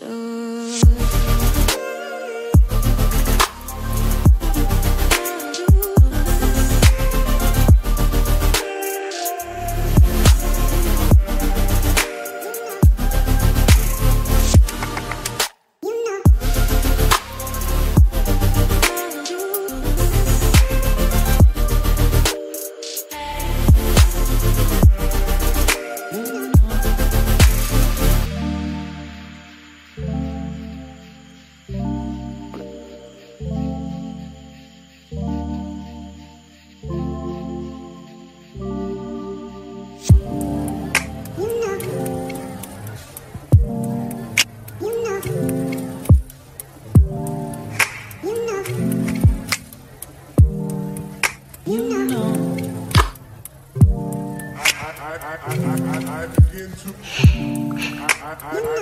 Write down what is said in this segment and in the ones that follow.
uh,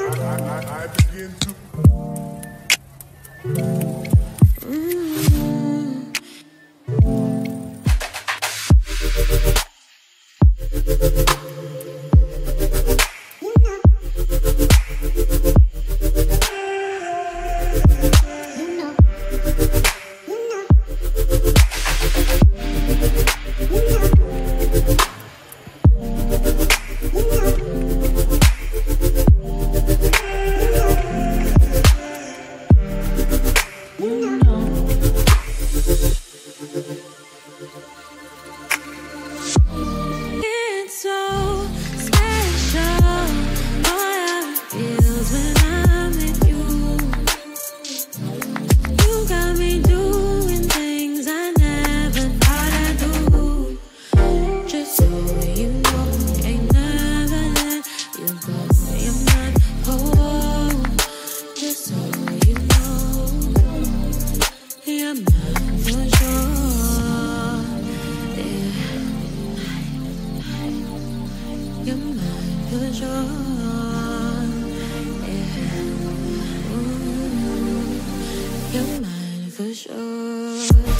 I, I, I begin to. mm. for sure